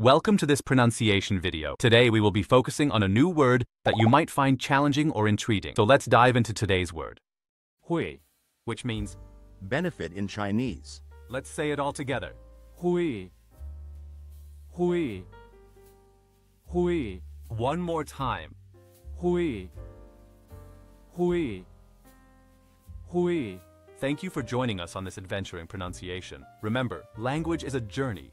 Welcome to this pronunciation video. Today we will be focusing on a new word that you might find challenging or intriguing. So let's dive into today's word. Hui, which means benefit in Chinese. Let's say it all together. Hui. Hui. Hui. One more time. Hui. Hui. Hui. Thank you for joining us on this adventure in pronunciation. Remember, language is a journey